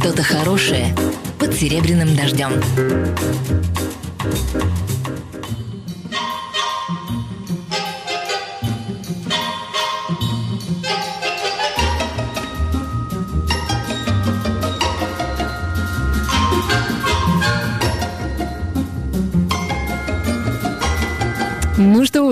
Что-то хорошее под серебряным дождем.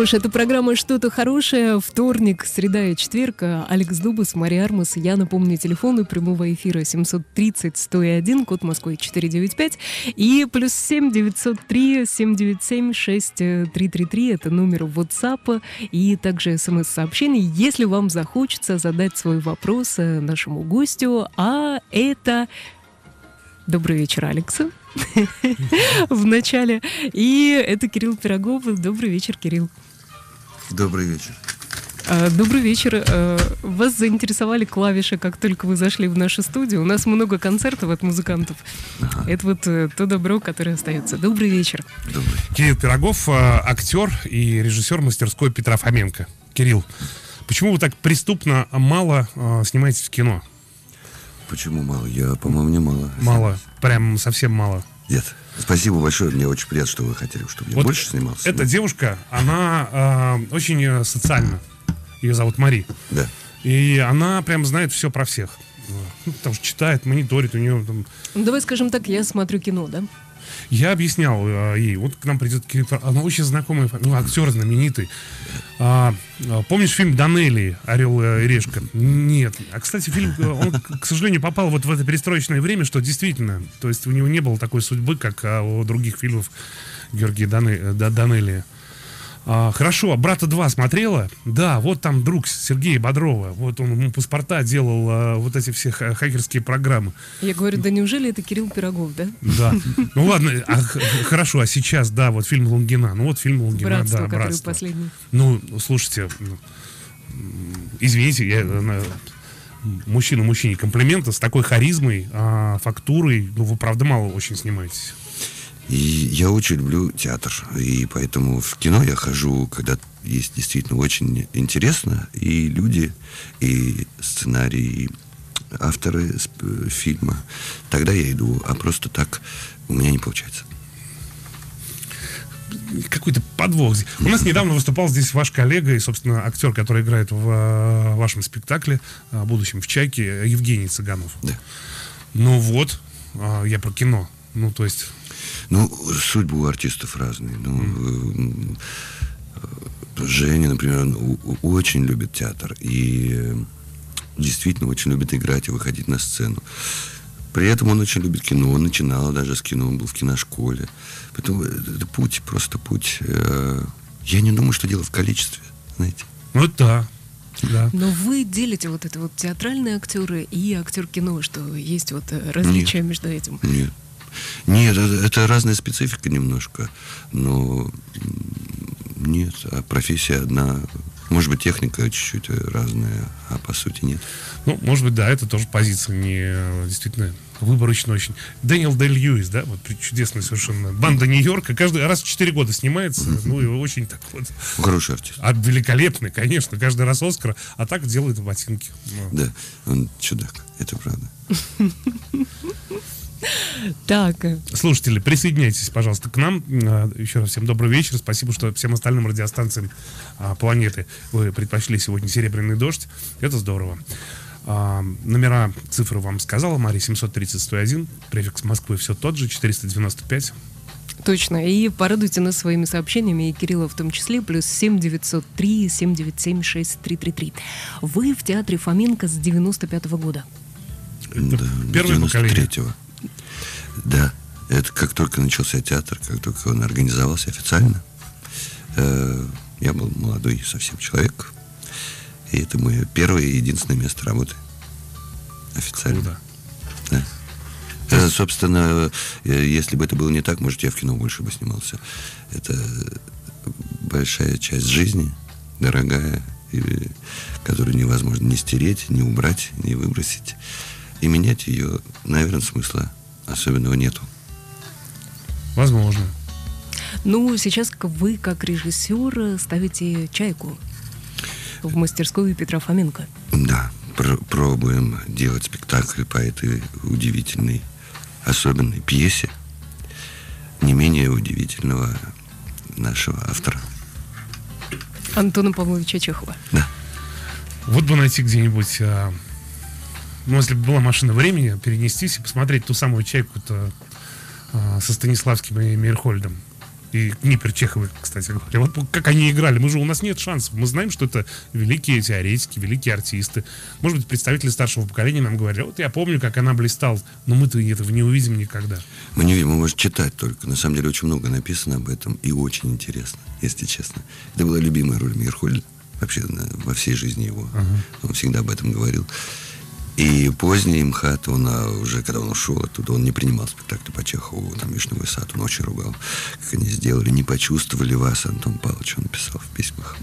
Ж, это программа «Что-то хорошее». Вторник, среда и четверг. Алекс Дубас, Мария Армас. Я напомню, телефоны прямого эфира 730-101, код Москвы 495. И плюс 7 903 797 6333. Это номер WhatsApp и также смс-сообщений. Если вам захочется задать свой вопрос э, нашему гостю, а это... Добрый вечер, Алекса. в начале. И это Кирилл Пирогов. Добрый вечер, Кирилл. Добрый вечер. А, добрый вечер. А, вас заинтересовали клавиши, как только вы зашли в нашу студию. У нас много концертов от музыкантов. Ага. Это вот э, то добро, которое остается. Добрый вечер. Добрый. Кирилл Пирогов, а, актер и режиссер мастерской Петра Фоменко. Кирилл, почему вы так преступно мало снимаетесь в кино? Почему мало? Я, по-моему, не мало. Мало. Прям совсем мало. Нет. Спасибо большое. Мне очень приятно, что вы хотели, чтобы я вот больше снимался. Эта девушка, она э, очень э, социальна. Ее зовут Мари. Да. И она прям знает все про всех. Ну, потому что читает, мониторит, у нее там... Ну, давай скажем так, я смотрю кино, да? Я объяснял э, ей, вот к нам придет она очень знакомая, ну, актер знаменитый. А, а, помнишь фильм Данелли «Орел и решка»? Нет. А, кстати, фильм, э, он, к сожалению, попал вот в это перестроечное время, что действительно, то есть у него не было такой судьбы, как а, у других фильмов Георгия Дане, Данелли. А, хорошо, а брата 2 смотрела? Да, вот там друг Сергея Бодрова. Вот он ему паспорта делал а, вот эти все хакерские программы. Я говорю, да неужели это Кирилл Пирогов, да? Да. Ну ладно, а, хорошо, а сейчас, да, вот фильм Лунгина. Ну вот фильм Лунгина, братство, да, братство. последний. Ну, слушайте, ну, извините, я на, мужчина мужчине комплимента с такой харизмой, а, фактурой, ну вы правда мало очень снимаетесь. И я очень люблю театр. И поэтому в кино я хожу, когда есть действительно очень интересно. И люди, и сценарии, и авторы э, фильма. Тогда я иду. А просто так у меня не получается какой-то подвох. У нас недавно выступал здесь ваш коллега и, собственно, актер, который играет в э, вашем спектакле о будущем в «Чайке», Евгений Цыганов. Да. Ну вот, я про кино. Ну, то есть ну, судьбы у артистов разные. Ну, mm. Женя, например, он очень любит театр и действительно очень любит играть и выходить на сцену. При этом он очень любит кино, он начинал даже с кино, он был в киношколе. Поэтому это путь, просто путь. Э, я не думаю, что дело в количестве, знаете. Вот да, да. Но вы делите вот это вот театральные актеры и актер кино, что есть вот различия Нет. между этим? Нет. Нет, это разная специфика немножко, но нет, а профессия одна. Может быть, техника чуть-чуть разная, а по сути нет. Ну, может быть, да, это тоже позиция не действительно выборочно очень. Дэниел Дель Льюис, да, вот чудесный совершенно. Банда Нью-Йорка каждый раз в 4 года снимается, ну и очень так вот. Хороший артист. А великолепный, конечно, каждый раз Оскара, а так делает ботинки. Да, он чудак, это правда. Так. Слушатели, присоединяйтесь, пожалуйста, к нам. А, еще раз всем добрый вечер. Спасибо, что всем остальным радиостанциям а, планеты вы предпочли сегодня «Серебряный дождь». Это здорово. А, номера, цифры вам сказала Мария, 730-101. Префикс Москвы все тот же, 495. Точно. И порадуйте нас своими сообщениями, и Кирилла в том числе, плюс 7 903 797 6333. Вы в театре Фоменко с 95 -го года. Да, первое поколение. Да, это как только начался театр, как только он организовался официально. Э, я был молодой совсем человек. И это мое первое и единственное место работы. Официально. Круто. Да. Э, собственно, э, если бы это было не так, может, я в кино больше бы снимался. Это большая часть жизни, дорогая, и, которую невозможно не стереть, не убрать, не выбросить. И менять ее, наверное, смысла особенного нету. Возможно. Ну, сейчас вы, как режиссер, ставите чайку в мастерской Петра Фоменко. Да, пр- пробуем делать спектакль по этой удивительной, особенной пьесе, не менее удивительного нашего автора. Антона Павловича Чехова. Да. Вот бы найти где-нибудь, а, ну, если бы была машина времени, перенестись и посмотреть ту самую чайку-то а, со Станиславским и Мейерхольдом. И Книпер Чеховой, кстати говоря. Вот как они играли. Мы же, у нас нет шансов. Мы знаем, что это великие теоретики, великие артисты. Может быть, представители старшего поколения нам говорят, вот я помню, как она блистала, но мы-то этого не увидим никогда. Мы не видим, мы можем читать только. На самом деле очень много написано об этом и очень интересно, если честно. Это была любимая роль Мирхольда вообще во всей жизни его. Он всегда об этом говорил. И поздний МХАТ, он а, уже, когда он ушел оттуда, он не принимал спектакли по Чехову, там «Вишневый сад», он очень ругал, как они сделали, не почувствовали вас, Антон Павлович, он писал в письмах.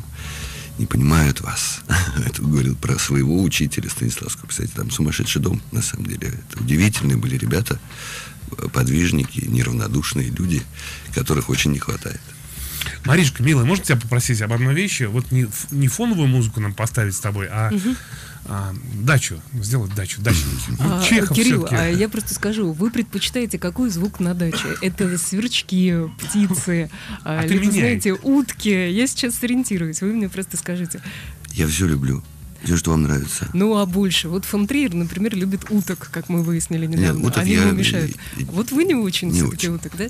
Не понимают вас. Это говорил про своего учителя Станиславского. Кстати, там сумасшедший дом, на самом деле. Это удивительные были ребята, подвижники, неравнодушные люди, которых очень не хватает. Маришка, милая, можно тебя попросить об одной вещи? Вот не, не фоновую музыку нам поставить с тобой, а, а, дачу, сделать дачу, дачники. А, Чехов Кирилл, а я просто скажу, вы предпочитаете какой звук на даче? Это сверчки, птицы, а, А ты либо, меняй. знаете, утки. Я сейчас сориентируюсь, вы мне просто скажите. Я все люблю. Все, что вам нравится. Ну, а больше? Вот фон Триер, например, любит уток, как мы выяснили недавно. уток Они я- ему мешают. Вот вы не очень не все-таки очень. уток, да?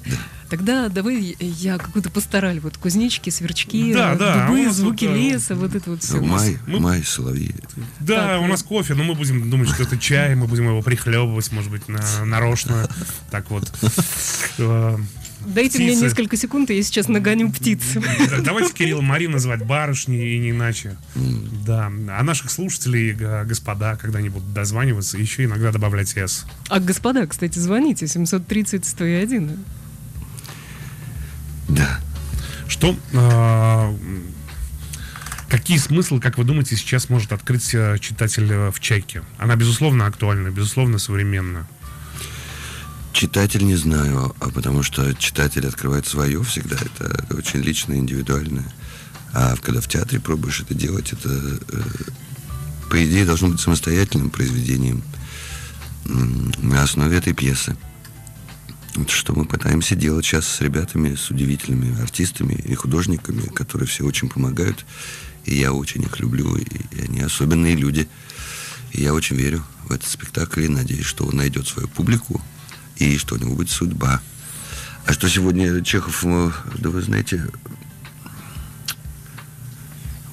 Тогда давай я какую-то постарали. Вот кузнечики, сверчки, Да, э, да, а у дубы, нас звуки вот, э, леса, вот это вот все. Май, мы- май, соловьи. Да, Так, у нас кофе, но мы будем думать, что это чай, мы будем его прихлебывать, может быть, на- нарочно. Так вот. Дайте мне птицы. несколько секунд, и я сейчас нагоню птиц. да, Давайте Кирилл и Марию называть барышни и не иначе. Да. А наших слушателей, господа, когда они будут дозваниваться, еще иногда добавлять «с». А господа, кстати, звоните 730-101. Да. Что, э, какие смыслы, как вы думаете, сейчас может открыть э, читатель э, в «Чайке»? Она, безусловно, актуальна, безусловно, современна. Читатель не знаю, а потому что читатель открывает свое всегда. Это очень личное, индивидуальное. А когда в театре пробуешь это делать, это, э, по идее, должно быть самостоятельным произведением на основе этой пьесы. Вот что мы пытаемся делать сейчас с ребятами, с удивительными артистами и художниками, которые все очень помогают. И я очень их люблю, и они особенные люди. И я очень верю в этот спектакль и надеюсь, что он найдет свою публику и что у него будет судьба. А что сегодня Чехов, э, да вы знаете,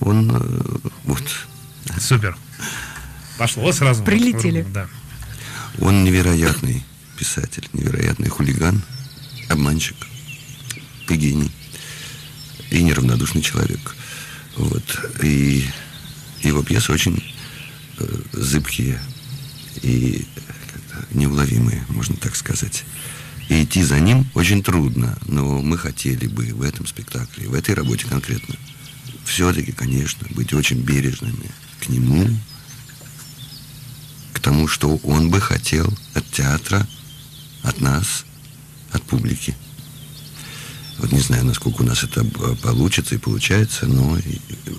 он э, вот Супер. Пошло сразу. Прилетели. Да. Он невероятный писатель, невероятный хулиган, обманщик и гений. И неравнодушный человек. Вот. И его пьесы очень э, зыбкие и неуловимые, можно так сказать. И идти за ним очень трудно, но мы хотели бы в этом спектакле, в этой работе конкретно, все-таки, конечно, быть очень бережными к нему, к тому, что он бы хотел от театра, от нас, от публики. Вот не знаю, насколько у нас это э, получится и получается, но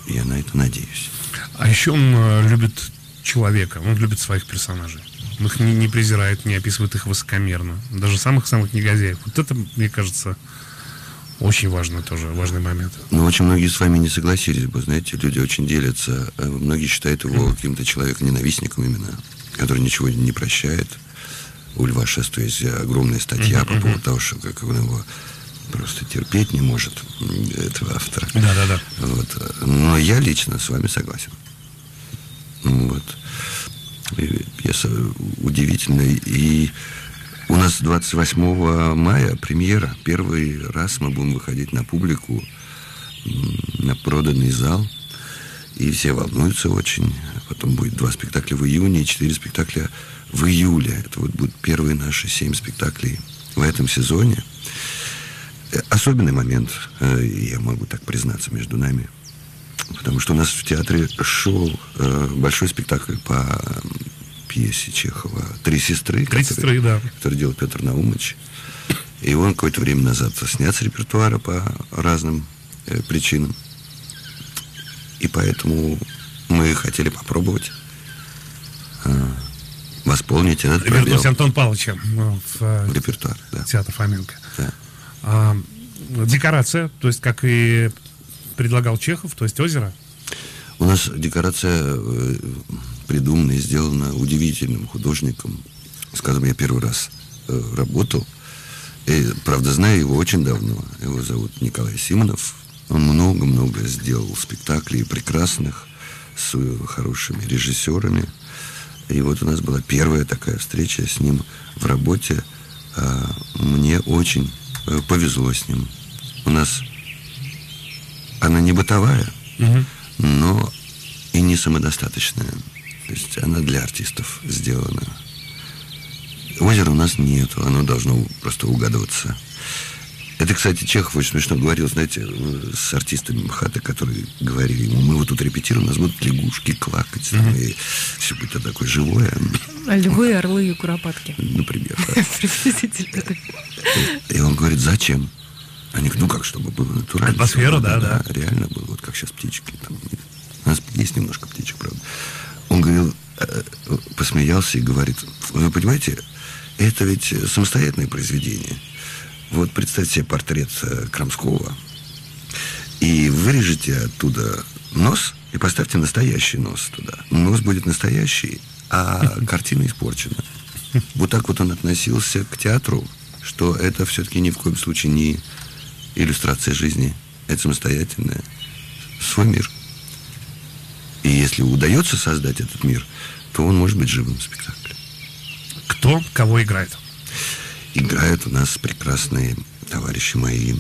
я на это надеюсь. А еще он э, любит человека, он любит своих персонажей. Он их не, не презирает, не описывает их высокомерно. Даже самых-самых негодяев. Вот это, мне кажется, очень важно тоже, важный момент. Но очень многие с вами не согласились бы, знаете, люди очень делятся. Э, Многие считают его каким-то человеком-ненавистником именно, который ничего не прощает. У Льва Шесту есть огромная статья по поводу того, что как он его просто терпеть не может, этого автора. Да-да-да. Вот. Но я лично с вами согласен. Ну Вот. Пьеса удивительная. И у нас 28 мая премьера. Первый раз мы будем выходить на публику, на проданный зал. И все волнуются очень. Потом будет два спектакля в июне и четыре спектакля в июле. Это вот будут первые наши семь спектаклей в этом сезоне. Э, Особенный момент, э, я могу так признаться, между нами. Потому что у нас в театре шел э, большой спектакль по пьесе Чехова «Три сестры», Три который- сестры, да. который делал Петр Наумович. И он какое-то время назад снят с репертуара по разным э, причинам. И поэтому мы хотели попробовать восполнить этот пробел. Вернусь Антон Павловича ну, в э, Репертуар, да. театр Фоменко. Да. А, декорация, то есть как и предлагал Чехов, то есть озеро. У нас декорация э, придумана и сделана удивительным художником. Скажем, я первый раз э, работал. И, правда, знаю его очень давно. Его зовут Николай Симонов. Он много-много сделал спектаклей прекрасных с э, хорошими режиссерами. И вот у нас была первая такая встреча с ним в работе. А, Мне очень повезло с ним. У нас она не бытовая, Мгм. но и не самодостаточная. То есть она для артистов сделана. Озера у нас нету, оно должно просто угадываться. Это, кстати, Чехов очень смешно говорил, знаете, с артистами МХАТа, которые говорили ему, мы вот тут репетируем, у нас будут лягушки клакать, там, и все будет такое живое, А Львы, орлы и куропатки. например. да. Приблизительно. И он говорит, зачем? Они говорят, ну как, чтобы было натурально. Атмосфера, чтобы, да, да. Реально было, вот как сейчас птички. Там, у нас есть немножко птичек, правда. Он говорил, э, посмеялся и говорит, вы понимаете, это ведь самостоятельное произведение. Вот представьте себе портрет э, Крамского, и вырежете оттуда нос и поставьте настоящий нос туда. Нос будет настоящий, а картина испорчена. Вот так вот он относился к театру, что это все-таки ни в коем случае не иллюстрация жизни. Это самостоятельная свой мир. И если удается создать этот мир, то он может быть живым спектаклем. Кто кого играет? Играют у нас прекрасные товарищи мои.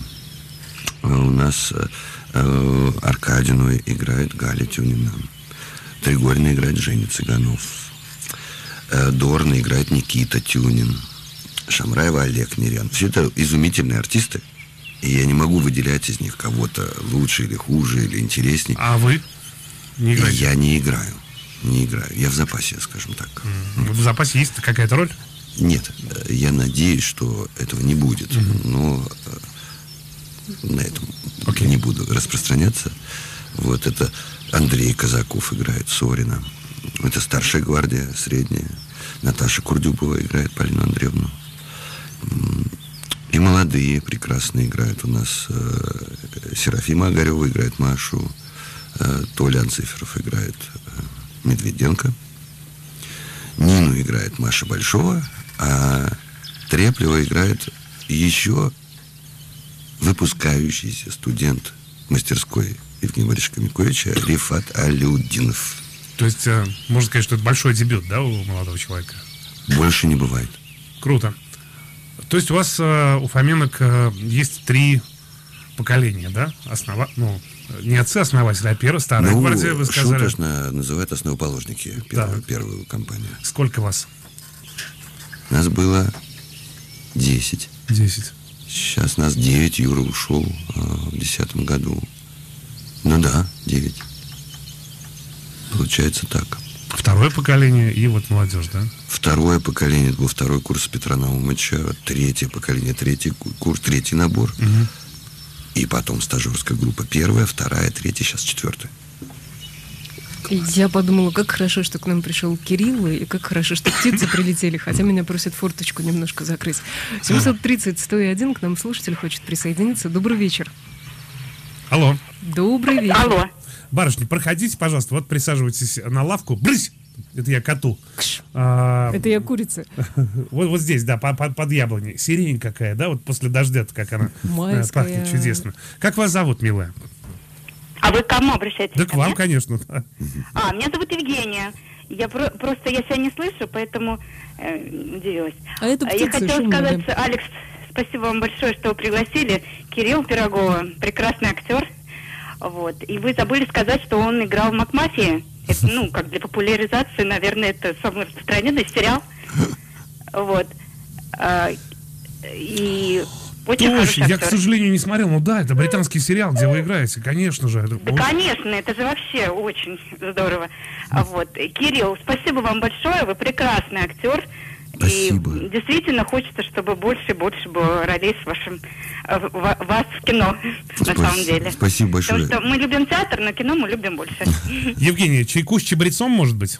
А У нас э, э, Аркадину играет Галя Тюнина. Тригорина играет Женя Цыганов. Э, Дорна играет Никита Тюнин. Шамраева Олег Нерян. Все это изумительные артисты. И я не могу выделять из них кого-то лучше или хуже, или интереснее. А вы не И играете? я не играю. Не играю. Я в запасе, скажем так. В запасе есть какая-то роль? Нет, э, я надеюсь, что этого не будет. Но э, на этом Окей. не буду распространяться. Вот это Андрей Казаков играет Сорина. Это старшая гвардия, средняя. Наташа Курдюбова играет Полину Андреевну. И молодые прекрасно играют. У нас э, Серафима Огарева играет Машу. э, Толя Анциферов играет э, Медведенко. Нину играет Маша Большова, а Треплева играет еще выпускающийся студент мастерской Евгения Борисовича Микоевича Рифат Алюдинов. То есть, можно сказать, что это большой дебют, да, у молодого человека? Больше не бывает. Круто. То есть у вас, э, у Фоменок, э, есть три поколения, да? Основа... Ну, не отцы-основатели, а первая, старая ну, гвардия, вы сказали. шуточно называют основоположники первую, Да. первую компанию. Сколько вас? Нас было 10. Десять. Сейчас нас 9. Юра ушел э, в 2010 году. Ну да, 9. Получается так. Второе поколение и вот молодежь, да? Второе поколение, это был второй курс Петра Наумовича. Третье поколение, третий ку- курс, третий набор. И потом стажерская группа. Первая, вторая, третья, сейчас четвертая. Я подумала, как хорошо, что к нам пришел Кирилл, и как хорошо, что птицы прилетели, хотя меня просят форточку немножко закрыть. 730-101, к нам слушатель хочет присоединиться. Добрый вечер. Алло. Добрый вечер. Алло. Барышни, проходите, пожалуйста, вот присаживайтесь на лавку. Брысь! Это я коту. А, Это я курица. вот, вот здесь, да, по- по- под яблоней. Сирень какая, да, вот после дождя как она э, Майская. пахнет чудесно. Как вас зовут, милая? А вы к кому обращаетесь? Да к вам, конечно. да. А, меня зовут Евгения. Я про- просто я себя не слышу, поэтому э, удивилась. А это я птицы хотела сказать. Алекс, спасибо вам большое, что вы пригласили. Кирилл Пирогова, прекрасный актер. Вот. И вы забыли сказать, что он играл в Макмафии. Это, ну, как для популяризации, наверное, это самый распространенный сериал. Вот. А, и очень Точно, я, к сожалению, не смотрел. Ну да, это британский сериал, где вы играете, конечно же. Это Да, очень- конечно, это же вообще очень здорово. А Вот. Кирилл, спасибо вам большое, вы прекрасный актер. Спасибо. И действительно хочется, чтобы больше и больше было ролей с вашим э, вас в кино, на Спас- самом деле. спасибо большое. Потому что мы любим театр, но кино мы любим больше. Евгений, чайку с чабрецом, может быть?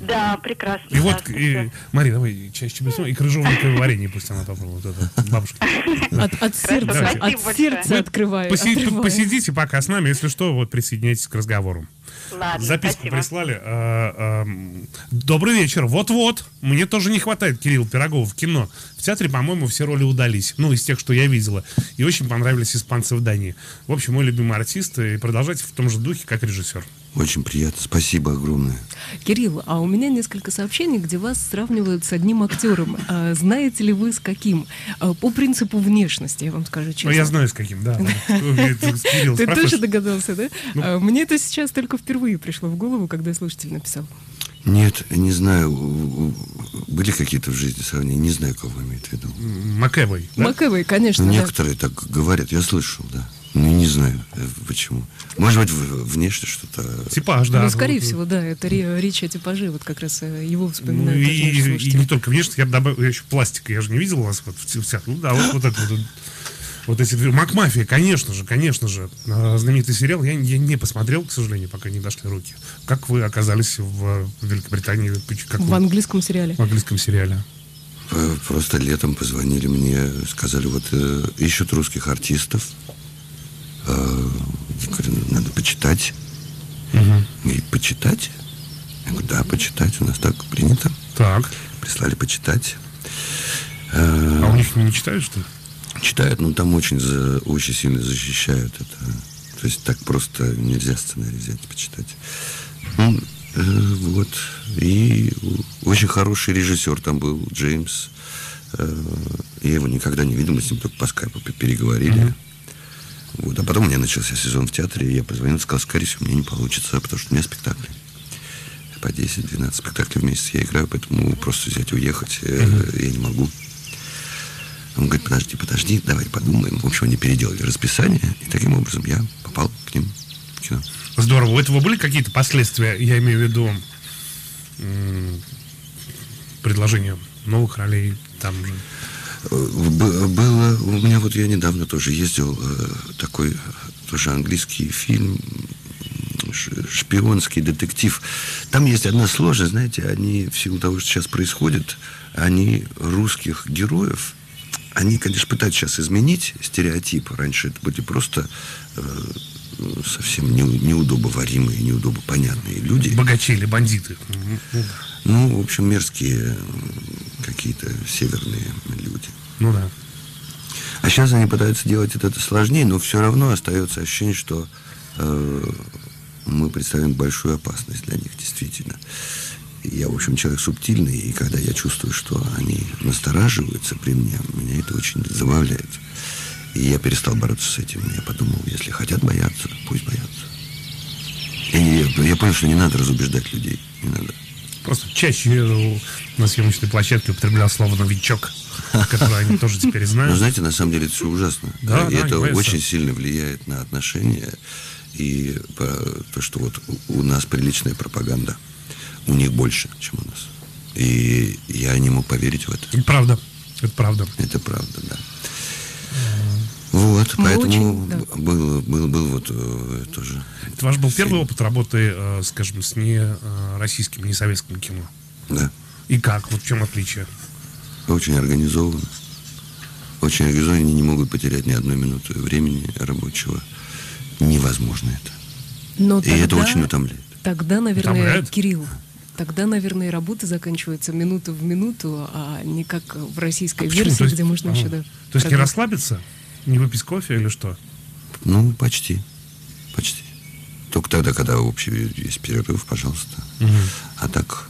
Да, прекрасно. И вот, и. Мария, давай чаще чебрецом и крыжовниковое варенье пусть она попробует. Это бабушка. От, от сердца, спасибо от большое. сердца открываю. Посидите пока с нами, если что, вот присоединяйтесь к разговору. Ладно, Записку спасибо. прислали. А, ам, Добрый вечер. Вот-вот. Мне тоже не хватает Кирилл Пирогов в кино. В театре, по-моему, все роли удались. Ну, из тех, что я видела. И очень понравились испанцы в Дании. В общем, мой любимый артист. И продолжайте в том же духе, как режиссер. Очень приятно. Спасибо огромное. Кирилл, а у меня несколько сообщений, где вас сравнивают с одним актером. А знаете ли вы с каким? А, по принципу внешности, я вам скажу честно. Ну, я знаю, с каким, да. Ты тоже догадался, да? Ну. А, Мне это сейчас только впервые пришло в голову, когда слушатель написал. Нет, не знаю, были какие-то в жизни сравнения, не знаю, кого имеет в виду. Макэвой, да? Маковой, конечно, Ну, да. некоторые так говорят, я слышал, да. Ну, не знаю, э, почему. Может быть, внешне что-то... Типаж, да. ну, скорее Вот, всего, да, это ре- речь о типаже, вот как раз э, его Ну, вспоминают. и, наши и- и не только внешне, я бы добавил еще пластика. Я же не видел вас вот в те- в театре. Ну да, вот, вот это вот. Вот эти две. Макмафия, конечно же, конечно же. А, Знаменитый сериал я, я не посмотрел, к сожалению, пока не дошли руки. Как вы оказались в Великобритании? Как В вы- английском сериале. в английском сериале? Э, Просто летом позвонили мне, сказали, вот э, ищут русских артистов. Э, я говорю, «Ну, надо почитать. И почитать? Я говорю, да, почитать, у нас так принято. Так. Прислали почитать. Э, А у них не читают, что ли? Читают, но там очень, за- очень сильно защищают это. То есть так просто нельзя сценарий взять и почитать. Ну, э, вот. И очень хороший режиссер там был, Джеймс. Э, я его никогда не видел, мы с ним только по скайпу пе- переговорили. Вот. А потом у меня начался сезон в театре, и я позвонил, сказал, скорее всего, у меня не получится, потому что у меня спектакли. По 10-12 спектаклей в месяц я играю, поэтому просто взять и уехать э, я не могу. Он говорит, подожди, подожди, давай подумаем. В общем, они переделали расписание, и таким образом я попал к ним в кино. Здорово. У этого были какие-то последствия? Я имею в виду предложение новых ролей там же. Э, б- Было, у меня вот я недавно тоже ездил, э, такой тоже английский фильм, шпионский детектив. Там есть одна сложность, знаете, они в силу того, что сейчас происходит, они русских героев, они, конечно, пытаются сейчас изменить стереотипы. Раньше это были просто э, ну, совсем не, неудобоваримые, неудобопонятные люди. Богачи или бандиты. Ну в общем, мерзкие какие-то северные люди. Ну да. А сейчас они пытаются делать это сложнее, но все равно остается ощущение, что э, мы представляем большую опасность для них, действительно. И Я, в общем, человек субтильный, и когда я чувствую, что они настораживаются при мне, меня это очень забавляет. И я перестал бороться с этим. Я подумал, если хотят бояться, пусть боятся. Я, не- я, я понял, что не надо разубеждать людей. Не надо. Просто чаще э, на съемочной площадке употреблял слово «новичок», которое они тоже теперь Но знают. знаете, на самом деле это все ужасно. Да, и да, это очень сильно влияет на отношения. И по- то, что вот у нас приличная пропаганда, у них больше, чем у нас. И я не мог поверить в это. Это правда. Это правда. Это правда, да. Вот, Мы поэтому очень, да. был, был, был вот э, тоже. Это ваш был первый опыт работы, э, скажем, с не э, российским, не советским кино. Да. И как? Вот в чем отличие? Очень организован. Очень организован, они не могут потерять ни одной минуты времени рабочего. Невозможно это. Но И это тогда- очень утомляет. Тогда, наверное, Утомляет? Кирилл, тогда, наверное, работа заканчивается минуту в минуту, а не как в российской Почему? версии, То есть- где можно а, еще, да. То есть не расслабиться? Не выпить кофе или что? Ну, почти. Почти. Только тогда, когда общий есть перерыв, пожалуйста. А так,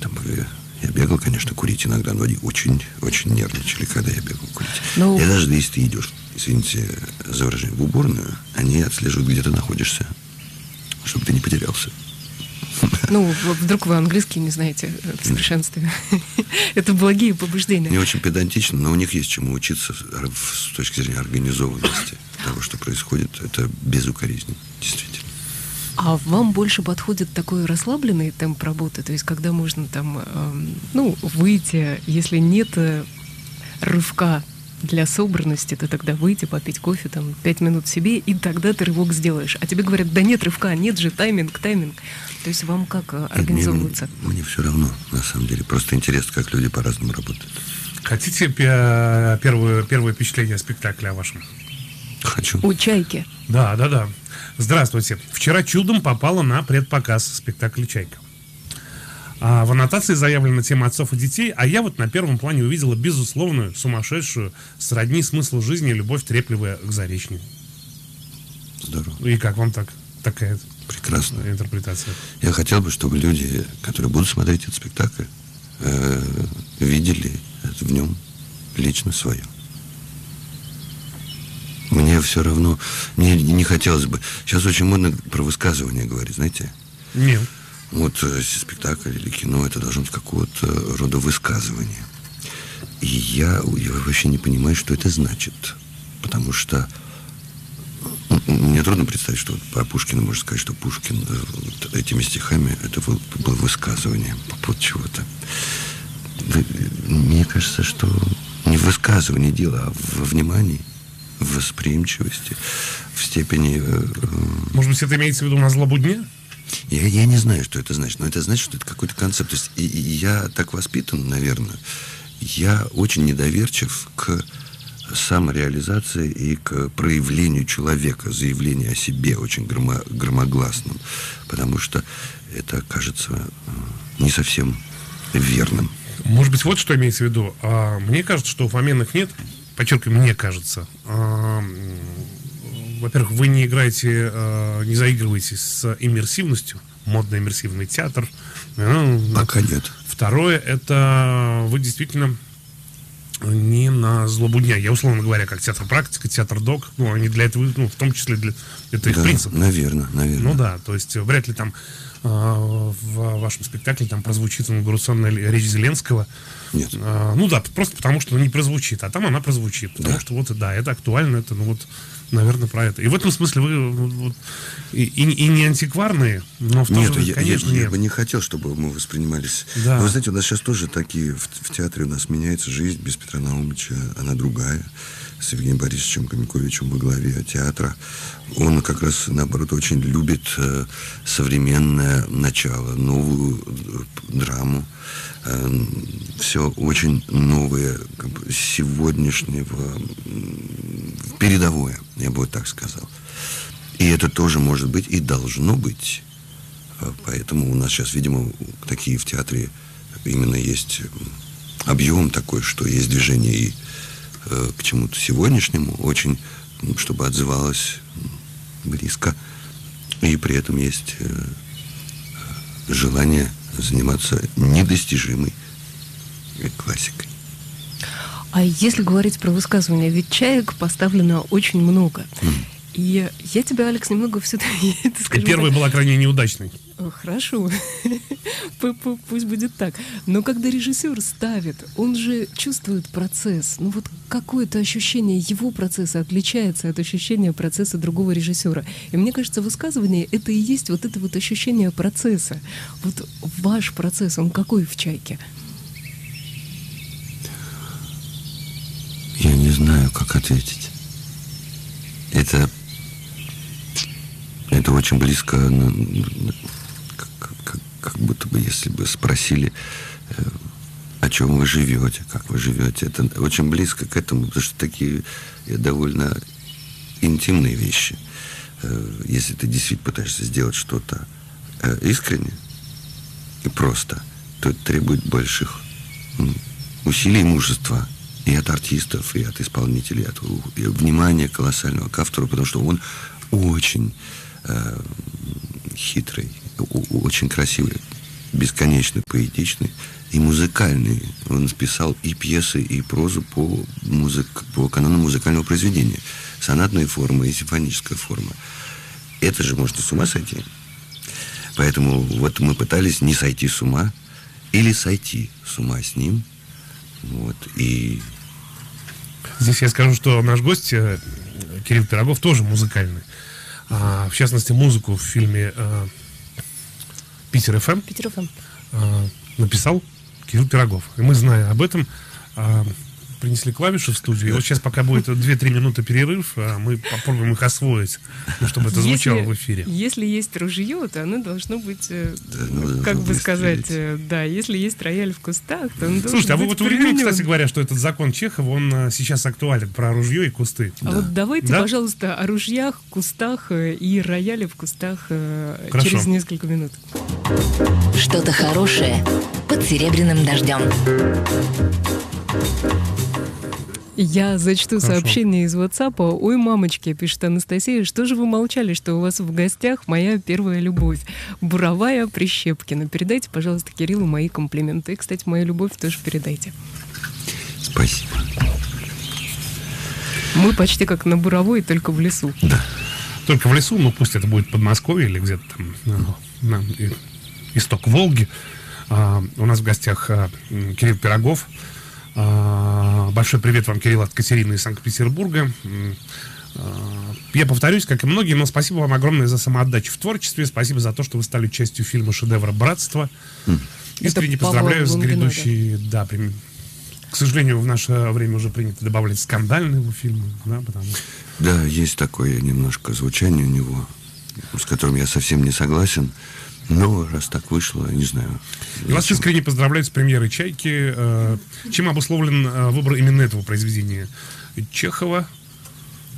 там, э, я бегал, конечно, курить иногда, но они очень, очень нервничали, когда я бегал курить. Ну- И даже если ты идешь, извините за выражение, в уборную, они отслеживают, где ты находишься, чтобы ты не потерялся. Ну, вдруг вы английский не знаете э, в совершенстве. Это благие побуждения. Не очень педантично, но у них есть чему учиться с с точки зрения организованности того, что происходит. Это безукоризненно, действительно. А вам больше подходит такой расслабленный темп работы, то есть когда можно там, эм, ну, выйти, если нет э, рывка для собранности ты тогда выйти, попить кофе, там, пять минут себе, и тогда ты рывок сделаешь. А тебе говорят, да нет рывка, нет же, тайминг, тайминг. То есть вам как э, организовываться? Мне, мне все равно, на самом деле. Просто интересно, как люди по-разному работают. Хотите пе- первое, первое впечатление о спектакле о вашем? Хочу. У «Чайки». Да, да, да. Здравствуйте. Вчера чудом попала на предпоказ спектакля «Чайка». А в аннотации заявлена тема отцов и детей, а я вот на первом плане увидела безусловную, сумасшедшую, сродни смыслу жизни любовь трепливая к заречнику. Здорово. И как вам так, такая Прекрасно. интерпретация? Я хотел бы, чтобы люди, которые будут смотреть этот спектакль, э, видели в нем лично свое. Мне все равно, мне не хотелось бы. Сейчас очень модно про высказывание говорить, знаете? Нет. Вот э, спектакль или кино, это должно быть какого-то рода высказывание. И я, я вообще не понимаю, что это значит. Потому что м, мне трудно представить, что вот про Пушкина можно сказать, что Пушкин э, вот этими стихами это был, было высказывание по поводу чего-то. Мне кажется, что не в высказывании дело, а во внимании, в восприимчивости, в степени... э, э, Может быть, это имеется в виду на злобу дня? Я, я не знаю, что это значит, но это значит, что это какой-то концепт. То есть и, и я так воспитан, наверное. Я очень недоверчив к самореализации и к проявлению человека, заявлению о себе очень громо, громогласным, потому что это кажется э, не совсем верным. Может быть, вот что имеется в виду. А, мне кажется, что у Фоменных нет, подчеркиваю, мне кажется. А, во-первых, вы не играете, а, не заигрываете с иммерсивностью, модный иммерсивный театр. Ну, Пока нет. Второе, это вы действительно не на злобу дня. Я, условно говоря, как театр практика, театр док, ну, они для этого, ну, в том числе для... Это их Да, принцип. Наверное, наверное. Ну да, то есть вряд ли там а, в вашем спектакле там прозвучит инаугурационная речь Зеленского. Нет. А, ну да, просто потому что не прозвучит, а там она прозвучит. Потому Да. что вот, да, это актуально, это, ну вот, наверное, про это. И в этом смысле вы вот, вот, и, и- и не антикварные, но в то Нет, же я, конечно, я- я нет. бы не хотел, чтобы мы воспринимались. Да. Но вы знаете, у нас сейчас тоже такие в, в театре у нас меняется жизнь без Петра Наумовича, она другая. С Евгением Борисовичем Комиковичем во главе театра. Он как раз, наоборот, очень любит э, современное начало, новую э, драму. все очень новое, как бы, сегодняшнего, передовое, я бы вот так сказал. И это тоже может быть и должно быть. Поэтому у нас сейчас, видимо, такие в театре именно есть объем такой, что есть движение и э, к чему-то сегодняшнему, очень, м, чтобы отзывалось близко. И при этом есть э, э, желание заниматься недостижимой классикой. А если говорить про высказывания, ведь чаек поставлено очень много. И я тебя, Алекс, немного все-таки... И первая была крайне неудачной. Хорошо, Пу- пу- пусть будет так. Но когда режиссер ставит, он же чувствует процесс. Ну вот какое-то ощущение его процесса отличается от ощущения процесса другого режиссера. И мне кажется, высказывание — это и есть вот это вот ощущение процесса. Вот ваш процесс, он какой в «Чайке»? Я не знаю, как ответить. Это, это очень близко, как- будто бы, если бы спросили, э, о чем вы живете, как вы живете. Это очень близко к этому, потому что такие э, довольно интимные вещи. Э, Если ты действительно пытаешься сделать что-то искренне и просто, то это требует больших усилий и мужества и от артистов, и от исполнителей, от у- и внимания колоссального к автору, потому что он очень э, хитрый, очень красивый, бесконечно поэтичный и музыкальный. Он написал и пьесы, и прозу по, музык, по канону музыкального произведения. Сонатная форма и симфоническая форма. Это же можно с ума сойти. Поэтому вот мы пытались не сойти с ума или сойти с ума с ним. Вот, и Здесь я скажу, что наш гость э, Кирилл Пирогов тоже музыкальный. А, в частности, музыку в фильме э, Питер ФМ Петров, а, написал Кирилл Пирогов. И мы, зная об этом, а, принесли клавиши в студию. И вот сейчас, пока будет 2-3 минуты перерыв, а, мы попробуем их освоить, ну, чтобы это звучало Если- в эфире. Если есть ружье, то оно должно быть, э, Да, ну, как бы сказать, выстрелить. э, да, если есть рояль в кустах, то он должен Слушайте, а вы вот уверены, применен. кстати говоря, что этот закон Чехова, он а, сейчас актуален про ружье и кусты? А вот давайте, Да? пожалуйста, о ружьях, кустах э, и рояле в кустах э, Хорошо. через несколько минут. Что-то хорошее под серебряным дождем. Я зачту Хорошо. сообщение из WhatsApp. Ой, мамочки, пишет Анастасия, что же вы молчали, что у вас в гостях моя первая любовь, буровая Прищепкина. Передайте, пожалуйста, Кириллу мои комплименты. И, кстати, мою любовь тоже передайте. Спасибо. Мы почти как на буровой, только в лесу. Только в лесу, ну пусть это будет Подмосковье или где-то там на, на исток Волги. А, у нас в гостях а, Кирилл Пирогов. Большой привет вам, Кирилл, от Катерины из Санкт-Петербурга. А, Я повторюсь, как и многие, но спасибо вам огромное за самоотдачу в творчестве. Спасибо за то, что вы стали частью фильма «Шедевра братства». Искренне Павла поздравляю с грядущей... Да, прям- к сожалению, в наше время уже принято добавлять скандальные его фильмы, да, потому Да, есть такое немножко звучание у него, с которым я совсем не согласен. Но раз так вышло, не знаю. И вас искренне поздравляю с премьерой «Чайки». Э, Чем обусловлен э, выбор именно этого произведения? Чехова,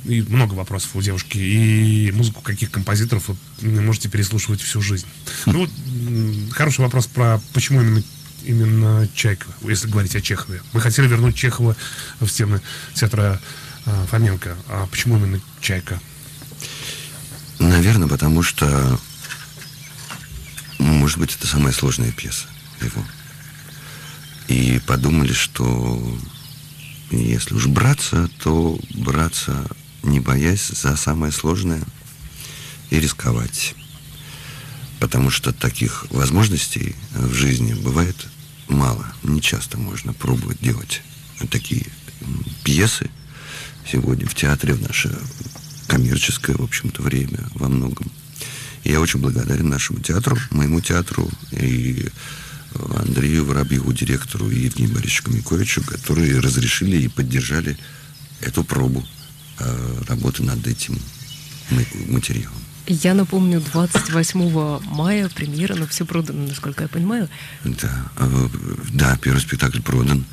и много вопросов у девушки, и музыку каких композиторов вы можете переслушивать всю жизнь. Ну вот, хороший вопрос про почему именно именно Чайка, если говорить о Чехове. Мы хотели вернуть Чехова в стены театра э, Фоменко. А почему именно Чайка? Наверное, потому что, ну, может быть, это самая сложная пьеса его. И подумали, что если уж браться, то браться, не боясь, за самое сложное и рисковать. Потому что таких возможностей в жизни бывает мало. Не часто можно пробовать делать такие пьесы сегодня в театре, в наше коммерческое, в общем-то, время во многом. И я очень благодарен нашему театру, моему театру и э, Андрею Воробьеву, директору, и Евгению Борисовичу Миковичу, которые разрешили и поддержали эту пробу э, работы над этим ма- материалом. Я напомню, 28 мая премьера, но все продано, насколько я понимаю. Да, э, да, первый спектакль продан.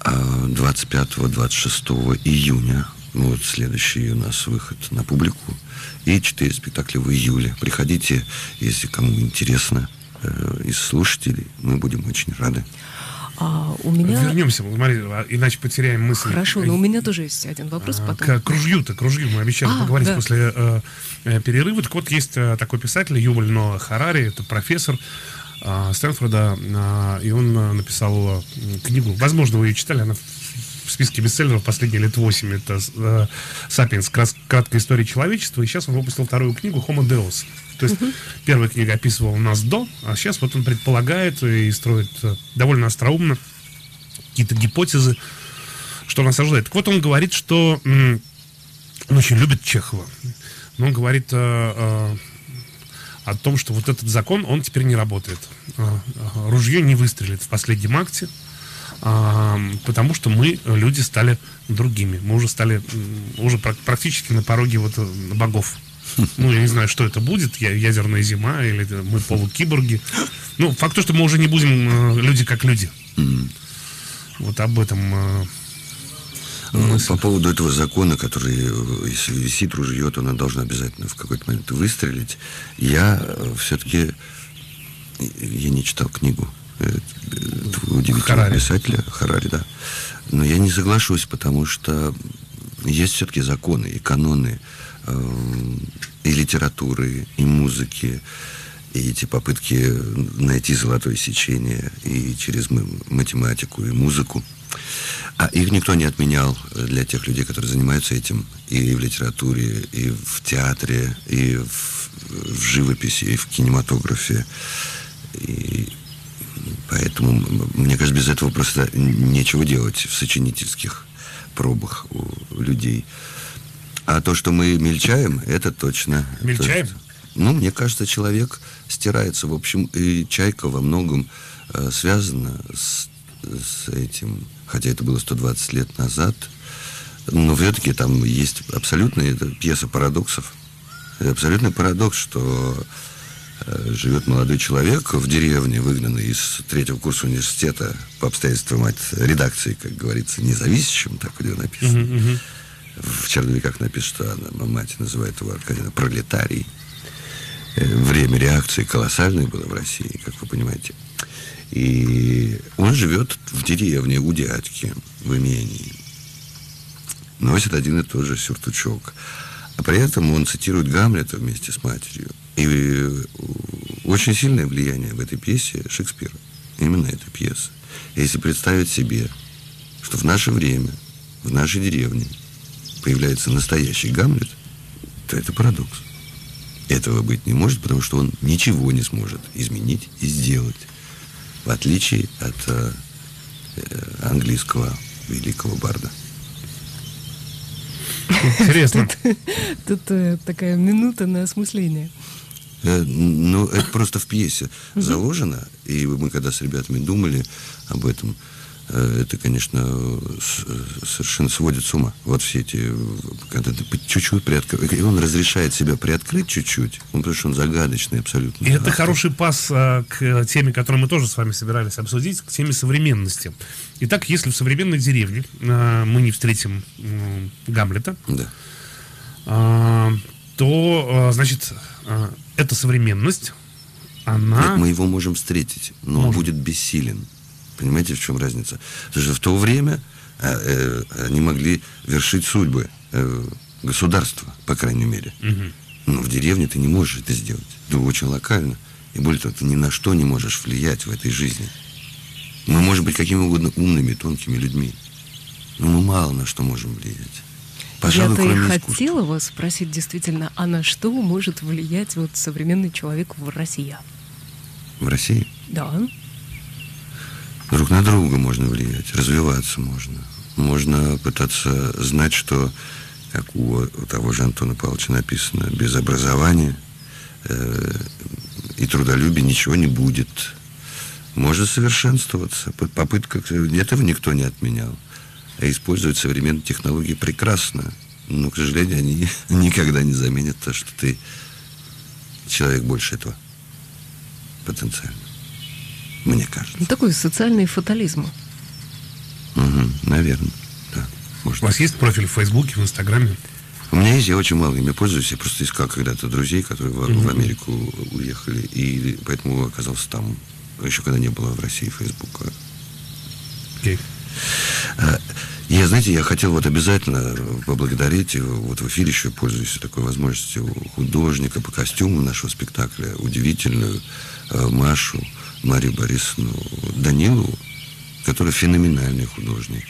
А 25-26 июня вот следующий у нас выход на публику. И четыре спектакля в июле. Приходите, если кому интересно, э, из слушателей. Мы будем очень рады. А у меня... Вернемся, Мария, а иначе потеряем мысль. Хорошо, но у меня тоже есть один вопрос А, потом. К, к ружью-то, к ружью мы обещали А, поговорить да. после э, э, перерыва. Так вот, есть э, такой писатель Юваль Ноа Харари, это профессор э, Стэнфорда, э, и он э, написал э, книгу, возможно, вы ее читали, она в списке бестселлеров последние лет 8, это э, «Сапиенс. Краткая история человечества», и сейчас он выпустил вторую книгу «Homo Deus». То есть первая книга описывала нас до, а сейчас вот он предполагает и строит э, довольно остроумно какие-то гипотезы, что нас ожидает. Так вот, он говорит, что м, он очень любит Чехова. Но он говорит э, э, о том, что вот этот закон, он теперь не работает. Э, э, Ружье не выстрелит в последнем акте, потому что мы, э, люди, стали другими. Мы уже стали уже прак- практически на пороге вот э, богов. Ну, я не знаю, что это будет, я- ядерная зима или мы полукиборги. Ну, факт то, что мы уже не будем э, люди как люди. Вот об этом Ну, По поводу этого закона, который, если висит ружье, то оно должно обязательно в какой-то момент выстрелить. Я все-таки я не читал книгу удивительного Харари. писателя Харари, да. Но я не соглашусь, потому что есть все-таки законы и каноны э, и литературы, и музыки, и эти попытки найти золотое сечение и через математику и музыку. А их никто не отменял для тех людей, которые занимаются этим и в литературе, и в театре, и в, в живописи, и в кинематографе. И поэтому, мне кажется, без этого просто нечего делать в сочинительских пробах у людей. А то, что мы мельчаем, это точно. Мельчаем? Это- ну, мне кажется, человек стирается. В общем, и чайка во многом э, связана с с этим, хотя это было 120 лет назад, но все-таки там есть абсолютная это пьеса парадоксов. Это абсолютный парадокс, что живет молодой человек в деревне, выгнанный из третьего курса университета по обстоятельствам от редакции, как говорится, независящим, так у него написано. Мгм, мгм. В черновиках написано, что она, мать называет его Аркадина пролетарий. Э, Время реакции колоссальное было в России, как вы понимаете. И он живет в деревне у дядьки, в имении. Носит один и тот же сюртучок. А при этом он цитирует Гамлета вместе с матерью. И э, очень сильное влияние в этой пьесе Шекспира. Именно эта пьеса. Если представить себе, что в наше время, в нашей деревне появляется настоящий Гамлет, то это парадокс. Этого быть не может, потому что он ничего не сможет изменить и сделать. В отличие от э, э, английского великого барда. Интересно. Тут э, такая минута на осмысление. Э, Ну, это просто в пьесе заложено. И мы когда с ребятами думали об этом, э, это, конечно, э, совершенно сводит с ума. Вот все эти, когда ты чуть-чуть приоткрываешь. И он разрешает себя приоткрыть чуть-чуть, он, потому что он загадочный абсолютно. И это хороший пас а, к теме, которую мы тоже с вами собирались обсудить, к теме современности. Итак, если в современной деревне а, мы не встретим Гамлета, Да. а, то, значит, эта современность, она... Нет, мы его можем встретить, но он Можем. будет бессилен. Понимаете, в чем разница? Потому что в то время э, э, они могли вершить судьбы э, государства, по крайней мере. Мгм. Но в деревне ты не можешь это сделать. Ты очень локально. И более того, ты ни на что не можешь влиять в этой жизни. Мы можем быть какими угодно умными, тонкими людьми. Но мы мало на что можем влиять. Пожалуй, Я-то и искусства. хотела вас спросить действительно, а на что может влиять вот современный человек в России? В России Да. друг на друга можно влиять, развиваться можно. Можно пытаться знать, что, как у, у того же Антона Павловича написано, без образования э, и трудолюбия ничего не будет. Можно совершенствоваться. Попытка, этого никто не отменял. А использовать современные технологии прекрасно. Но, к сожалению, они никогда не заменят то, что ты человек больше этого. Потенциально. Мне кажется. Ну, такой социальный фатализм. наверное, да. У Может. вас есть профиль в Фейсбуке, в Инстаграме? У меня есть, я очень мало ими пользуюсь. Я просто искал когда-то друзей, которые в, в Америку уехали, и поэтому оказался там, еще когда не было в России Фейсбука. Окей. Я, знаете, я хотел вот обязательно поблагодарить, э, вот в эфире еще пользуюсь такой возможностью, художника по костюму нашего спектакля, удивительную э, Машу, Марию Борисовну Данилову, которая феноменальный художник.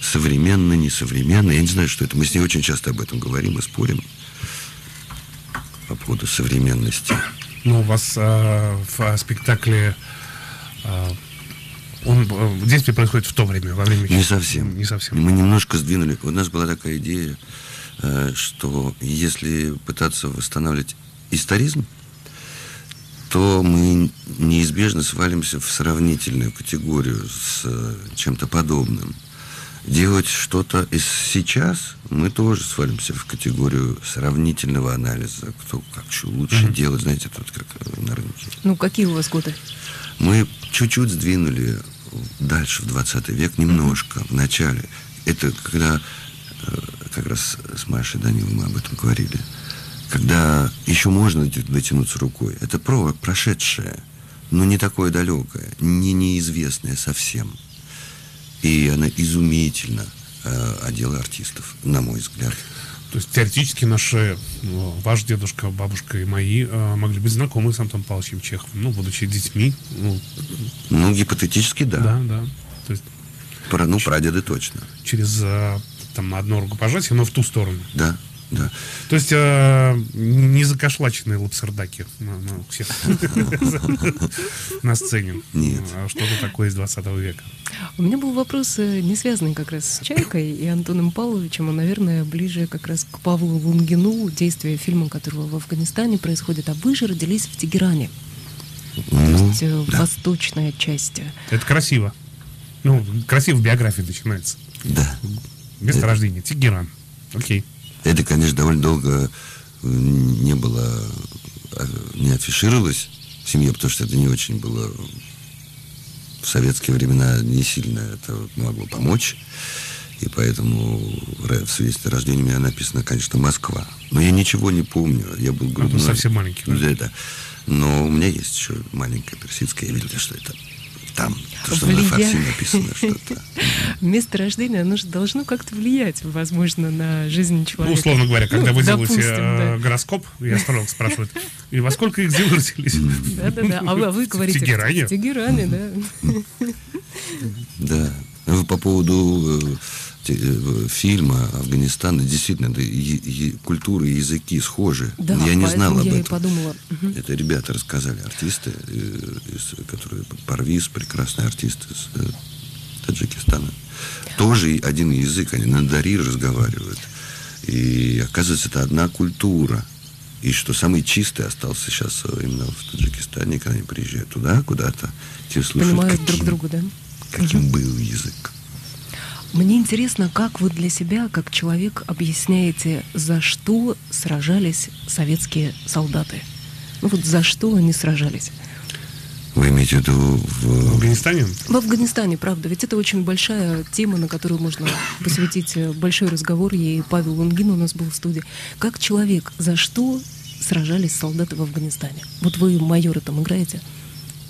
Современный, несовременный. Я не знаю, что это. Мы с ней очень часто об этом говорим и спорим по поводу современности. Ну, у вас а, в спектакле а, он а, действие происходит в то время, во время Не совсем. Не совсем. Мы немножко сдвинули. У нас была такая идея, э, что если пытаться восстанавливать историзм, то мы неизбежно свалимся в сравнительную категорию с э, чем-то подобным. Делать что-то из сейчас, мы тоже свалимся в категорию сравнительного анализа, кто как что лучше делать, знаете, тут как э, на рынке. Ну, какие у вас годы? Мы чуть-чуть сдвинули дальше, в 20 век, немножко, в начале. Это когда, э, как раз с Машей Даниловой мы об этом говорили, когда еще можно дотянуться рукой. Это про прошедшее, но не такое далекое, не неизвестное совсем. И она изумительно э, одела артистов, на мой взгляд. То есть теоретически наши, ну, ваш дедушка, бабушка и мои а, могли быть знакомы с Антоном Павловичем Чеховым, ну, будучи детьми. Ну, Ну, гипотетически, да. да, да. То есть Про, ну, прадеды точно. через а, там одно рукопожатие, но в ту сторону. Да, да. То есть а, не закошлаченные лапсердаки на, на у всех на сцене. Нет. А Что-то такое из 20 века. У меня был вопрос, э, не связанный как раз с Чайкой и Антоном Павловичем, а, наверное, ближе как раз к Павлу Лунгину, действие фильма которого в Афганистане происходит. А вы же родились в Тегеране, то Ну, есть э, да. восточная часть. Это красиво. Ну, красивая биография начинается. Да. Место Это- рождения. Тегеран. Окей. Это, конечно, довольно долго э, не было, э, не афишировалось в семье, потому что это не очень было в советские времена не сильно это могло помочь. И поэтому в свидетельстве о рождении у меня написано, конечно, Москва. Но я ничего не помню. Я был грудной. совсем маленький? Да, да. Но у меня есть еще маленькая персидская. Я видел, что это там. То, что Влия- на фарси написано что-то. Место рождения, оно же должно как-то влиять, возможно, на жизнь Ну, человека. условно говоря, когда Ну, вы делаете допустим, э, да. гороскоп, и астролог спрашивает, и во сколько их дел родились? Да-да-да. А вы, а вы В говорите... Тегеране? В Тегеране, да. Да. Ну, По поводу э, э, фильма Афганистана, действительно, да, культуры и языки схожи. Да, я не знал поэтому об я и этом. подумала. Мгм. Это ребята рассказали, артисты, э, из- которые Парвиз, прекрасный артист из э, Таджикистана. Тоже и один язык, они на дари разговаривают. И оказывается, это одна культура. И что самый чистый остался сейчас э, именно в Таджикистане, когда они приезжают туда, куда-то, те слушают, Понимают друг каким- друга, да? каким был язык. Мне интересно, как вы для себя, как человек, объясняете, за что сражались советские солдаты? Ну вот за что они сражались? Вы имеете в виду В в... Афганистане? В Афганистане, правда, ведь это очень большая тема, на которую можно посвятить э, большой разговор. И Павел Лунгин у нас был в студии. Как человек, за что сражались солдаты в Афганистане? Вот вы майора там играете?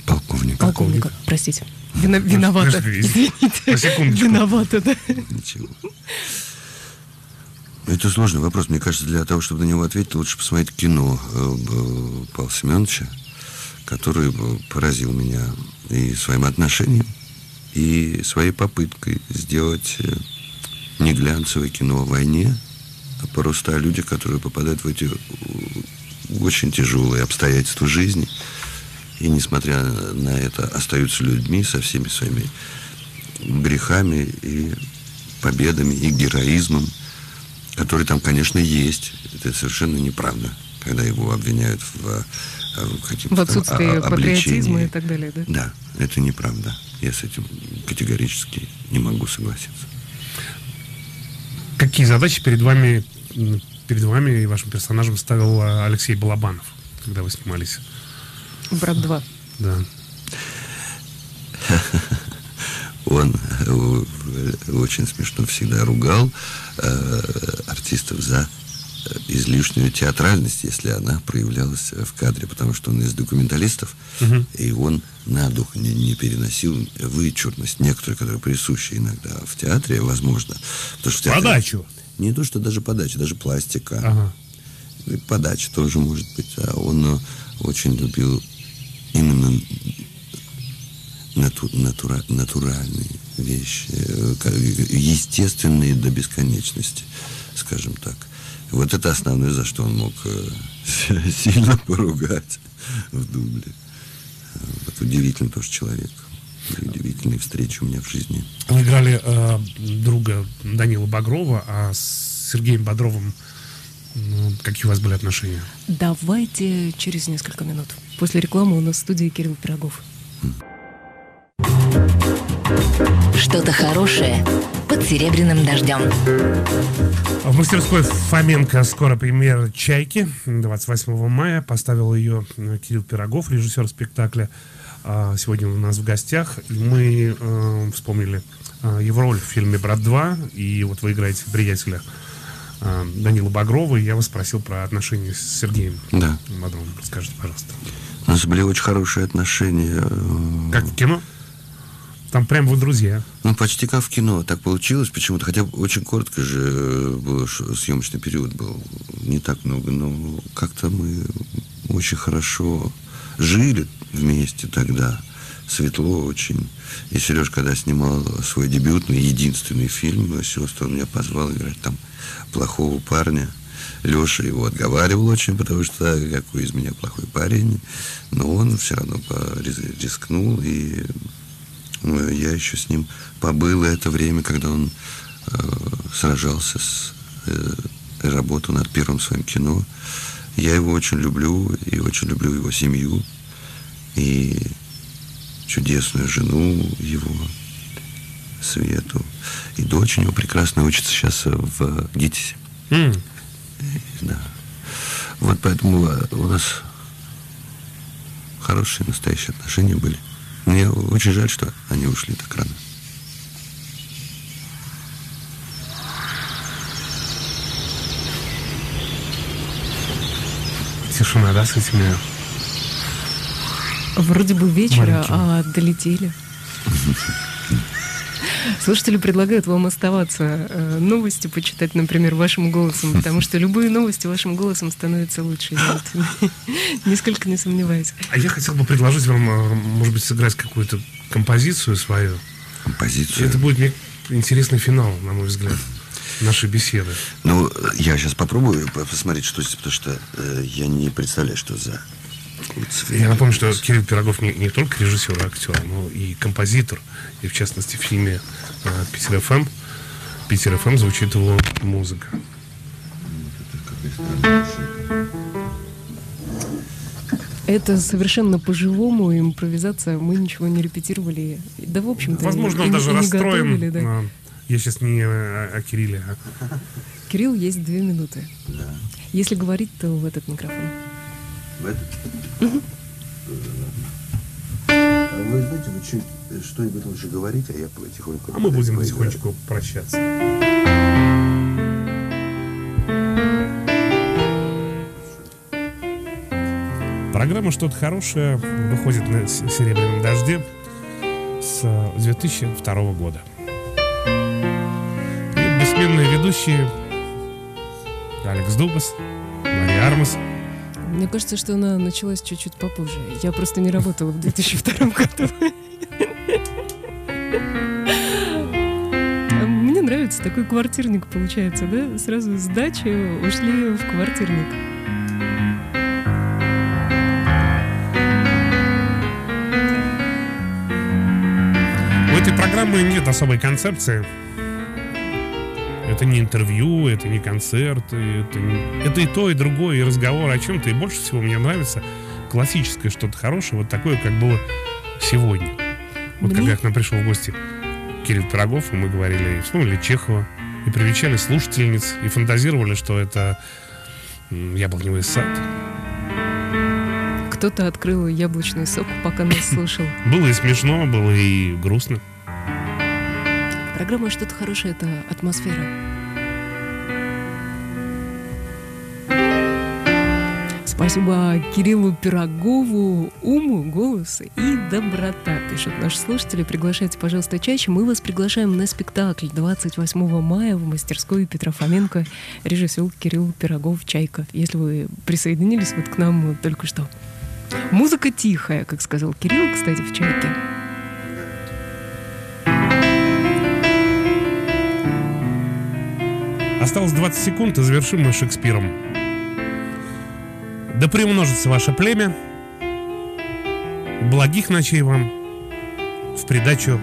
полковника? Полковника, простите. Вина- виновата. Подожди, Извините. на секундочку. Виновата, да. Ничего. Это сложный вопрос. Мне кажется, для того, чтобы на него ответить, лучше посмотреть кино э, э, Павла Семеновича, который э, поразил меня и своим отношением, и своей попыткой сделать не глянцевое кино о войне, а просто о людях, которые попадают в эти очень тяжелые обстоятельства жизни, и, несмотря на это, остаются людьми со всеми своими грехами и победами, и героизмом, который там, конечно, есть. Это совершенно неправда, когда его обвиняют в, э, в каким-то В там отсутствии о- патриотизма и так далее, да? Да, это неправда. Я с этим категорически не могу согласиться. Какие задачи перед вами, перед вами и вашим персонажем ставил э, Алексей Балабанов, когда вы снимались? Брат 2. Да. Он э, очень смешно всегда ругал э, артистов за э, излишнюю театральность, если она проявлялась в кадре, потому что он из документалистов, и он на дух не, не переносил вычурность, некоторые, которые присущи иногда в театре, возможно. Потому что в театре- Подачу. Не то, что даже подача, даже пластика. Ага. И подача тоже может быть. А он очень любил именно нату- натура- натуральные вещи, э, естественные до бесконечности, скажем так. Вот это основное, за что он мог э, сильно поругать в дубле. Вот удивительный тоже человек. И удивительные встречи у меня в жизни. Вы играли э, друга Данила Багрова, а с Сергеем Бодровым ну, какие у вас были отношения? Давайте через несколько минут. После рекламы у нас в студии Кирилл Пирогов. Что-то хорошее под серебряным дождем. В мастерской Фоменко скоро премьера «Чайки» 28 мая. Поставил ее э, Кирилл Пирогов, режиссер спектакля. А, Сегодня у нас в гостях. И мы э, вспомнили э, его роль в фильме «Брат 2». И вот вы играете приятеля Данила Багрова. Я вас спросил про отношения с Сергеем Да. Бодровым. Расскажите, пожалуйста. У нас были очень хорошие отношения. э, Как в кино? Там прям вы друзья. Ну, почти как в кино. Так получилось почему-то. Хотя очень коротко же э, был съемочный период был. Не так много, но как-то мы очень хорошо жили вместе тогда. Светло очень. И Сереж, когда снимал свой дебютный, единственный фильм, сестру он меня позвал играть там плохого парня. Леша его отговаривал очень, потому что какой из меня плохой парень. Но он все равно рискнул и ну, Я еще с ним побыл это время, когда он э, сражался с э, работу над первым своим кино. Я его очень люблю и очень люблю его семью и чудесную жену его. Свету. И дочь у него прекрасно учится сейчас в ГИТИСе. М, Да. Вот поэтому э, у нас хорошие настоящие отношения были. Мне очень жаль, что они ушли так рано. Тишина, да, с этими... Вроде бы вечера, Маленькими. а долетели. Слушатели предлагают вам оставаться, э, новости почитать, например, вашим голосом, потому что любые новости вашим голосом становятся лучше. Я вот нисколько не сомневаюсь. А я хотел бы предложить вам, э, может быть, сыграть какую-то композицию свою. Композицию. Это будет мне интересный финал, на мой взгляд, нашей беседы. Ну, я сейчас попробую по- посмотреть, что здесь, потому что э, я не представляю, что за... Я напомню, что Кирилл Пирогов не, не только режиссер и актер, но и композитор. И в частности в фильме э, Питер ФМ. Питер ФМ звучит его музыка. Это совершенно по-живому импровизация. Мы ничего не репетировали. Да, в общем-то, Возможно, и- он и даже не расстроен. готовили, да. А, Я сейчас не о, о Кирилле. а Кирилл, есть две минуты. Если говорить, то в этот микрофон. Этот? А вы знаете, вы чуть- э, что-нибудь лучше говорите, а я потихоньку... А мы будем поиграю. потихонечку прощаться. Программа «Что-то хорошее» выходит на «Серебряном дожде» с э, 2002 года. И бессменные ведущие Алекс Дубас, Мария Армас. Мне кажется, что она началась чуть-чуть попозже. Я просто не работала в 2002 году. А Мне нравится такой квартирник получается, да? Сразу с дачи ушли в квартирник. У этой программы нет особой концепции. Это не интервью, это не концерт, это, не- это и то, и другое, и разговор о чем-то. И больше всего мне нравится классическое что-то хорошее, вот такое, как было сегодня. Вот Мне- когда к нам пришел в гости Кирилл Пирогов, и мы говорили, вспомнили Чехова, и привечали слушательниц, и фантазировали, что это яблоневый сад. Кто-то открыл яблочный сок, пока нас слушал. Было и смешно, было и грустно. Программа «Что-то хорошее» — это атмосфера. Спасибо Кириллу Пирогову, уму, голосу и доброта, пишут наши слушатели. Приглашайте, пожалуйста, чаще. Мы вас приглашаем на спектакль 28 мая в мастерской Петра Фоменко, режиссер Кирилл Пирогов «Чайка». Если вы присоединились вот к нам только что. Музыка тихая, как сказал Кирилл, кстати, в «Чайке». Осталось 20 секунд, и завершим мы Шекспиром. Да приумножится ваше племя. Благих ночей вам в придачу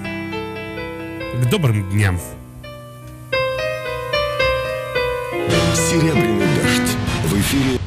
к добрым дням. Серебряный дождь. В эфире